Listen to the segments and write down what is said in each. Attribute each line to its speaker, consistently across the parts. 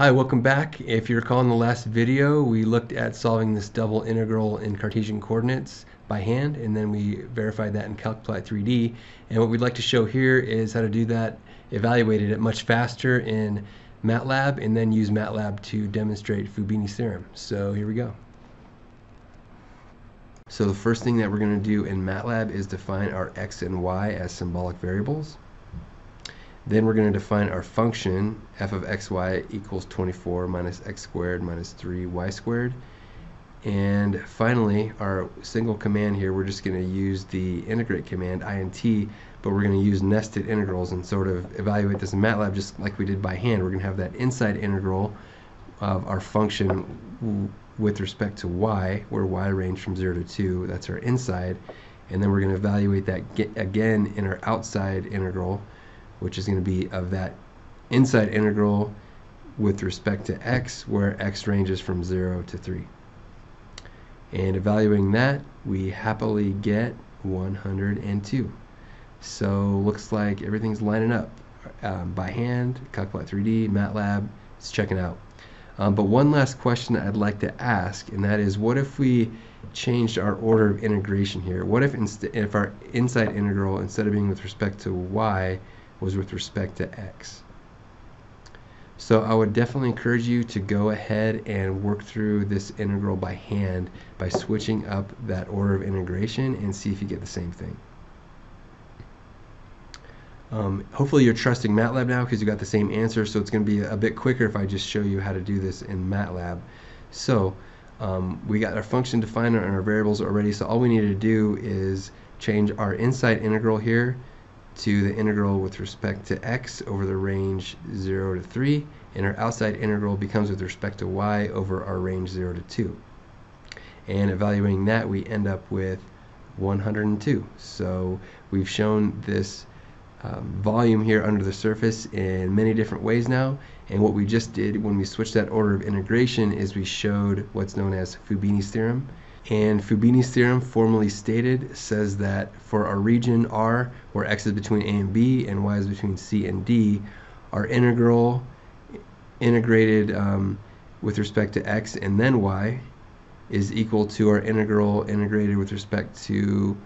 Speaker 1: Hi, welcome back. If you recall in the last video, we looked at solving this double integral in Cartesian coordinates by hand, and then we verified that in CalcPlot3D. And what we'd like to show here is how to do that, evaluated it much faster in MATLAB, and then use MATLAB to demonstrate Fubini's theorem. So here we go. So the first thing that we're going to do in MATLAB is define our x and y as symbolic variables. Then we're going to define our function f of xy equals 24 minus x squared minus 3y squared. And finally, our single command here, we're just going to use the integrate command, int, but we're going to use nested integrals and sort of evaluate this in MATLAB just like we did by hand. We're going to have that inside integral of our function with respect to y, where y range from 0 to 2, that's our inside. And then we're going to evaluate that again in our outside integral, which is going to be of that inside integral with respect to x, where x ranges from 0 to 3. And evaluating that, we happily get 102. So looks like everything's lining up. Um, by hand, CalcPlot3D, MATLAB, it's checking out. Um, but one last question I'd like to ask, and that is, what if we changed our order of integration here? What if, if our inside integral, instead of being with respect to y, was with respect to x. So I would definitely encourage you to go ahead and work through this integral by hand by switching up that order of integration and see if you get the same thing. Um, hopefully you're trusting MATLAB now because you got the same answer so it's going to be a bit quicker if I just show you how to do this in MATLAB. So um, we got our function defined and our variables already so all we need to do is change our inside integral here to the integral with respect to x over the range 0 to 3 and our outside integral becomes with respect to y over our range 0 to 2 and evaluating that we end up with 102 so we've shown this um, volume here under the surface in many different ways now. And what we just did when we switched that order of integration is we showed what's known as Fubini's theorem and Fubini's theorem, formally stated, says that for our region R, where x is between a and b and y is between c and d, our integral integrated um, with respect to x and then y is equal to our integral integrated with respect to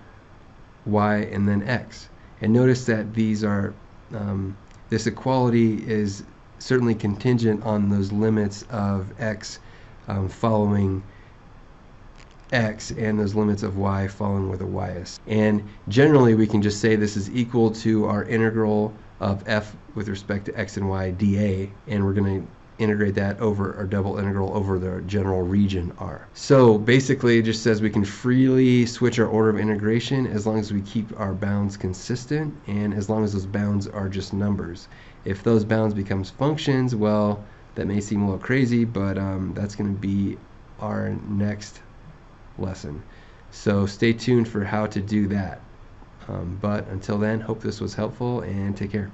Speaker 1: y and then x. And notice that these are, um, this equality is certainly contingent on those limits of x um, following x and those limits of y following where the y is. And generally we can just say this is equal to our integral of f with respect to x and y dA and we're going to integrate that over our double integral over the general region R. So basically it just says we can freely switch our order of integration as long as we keep our bounds consistent and as long as those bounds are just numbers. If those bounds becomes functions, well, that may seem a little crazy, but um, that's going to be our next lesson. So stay tuned for how to do that. Um, but until then, hope this was helpful and take care.